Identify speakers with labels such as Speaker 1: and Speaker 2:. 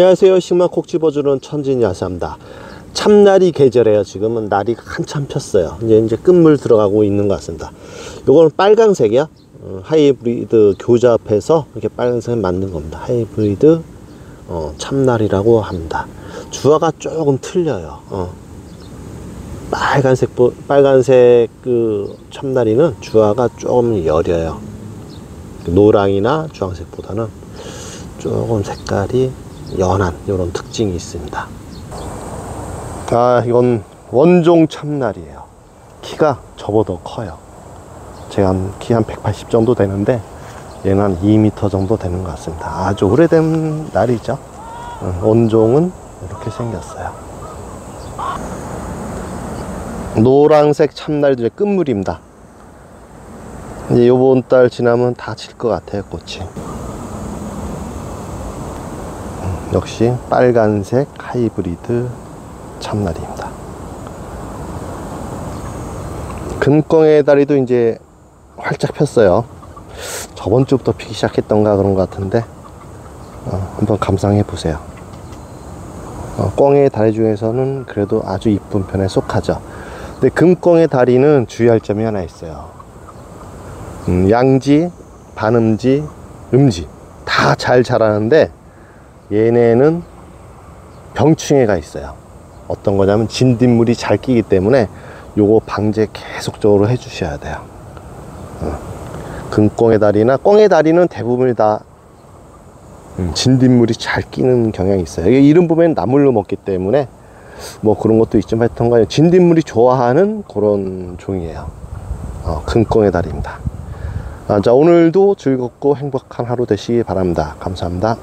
Speaker 1: 안녕하세요. 식만 콕 집어주는 천진이 야사입니다. 참나리 계절에요. 지금은 날이 한참 폈어요. 이제 이제 끝물 들어가고 있는 것 같습니다. 요거는 빨강색이야. 어, 하이브리드 교잡해서 이렇게 빨간색 만든 겁니다. 하이브리드 어, 참나리라고 합니다. 주화가 조금 틀려요. 어. 빨간색 보- 빨간색 그 참나리는 주화가 조금 여려요. 노랑이나 주황색보다는 조금 색깔이 연한 이런 특징이 있습니다. 아 이건 원종 참날이에요. 키가 저보다 커요. 제가 키한 180 정도 되는데 얘는 한 2m 정도 되는 것 같습니다. 아주 오래된 날이죠. 응, 원종은 이렇게 생겼어요. 노란색 참날도 이제 끝물입니다. 이제 요번 달 지나면 다 질 것 같아요, 꽃이. 역시 빨간색 하이브리드 참나리입니다. 금광의 다리도 이제 활짝 폈어요. 저번 주부터 피기 시작했던가 그런 것 같은데 어, 한번 감상해 보세요. 어, 꽝의 다리 중에서는 그래도 아주 이쁜 편에 속하죠. 근데 금광의 다리는 주의할 점이 하나 있어요. 음, 양지, 반음지, 음지 다 잘 자라는데 얘네는 병충해가 있어요. 어떤 거냐면 진딧물이 잘 끼기 때문에 요거 방제 계속적으로 해주셔야 돼요. 어. 금꽁의 다리나 꽁의 다리는 대부분이 다 음, 진딧물이 잘 끼는 경향이 있어요. 이게 이름 보면 나물로 먹기 때문에 뭐 그런 것도 있지만 하여튼간 진딧물이 좋아하는 그런 종이에요. 어, 금꽁의 다리입니다. 아, 자 오늘도 즐겁고 행복한 하루 되시기 바랍니다. 감사합니다.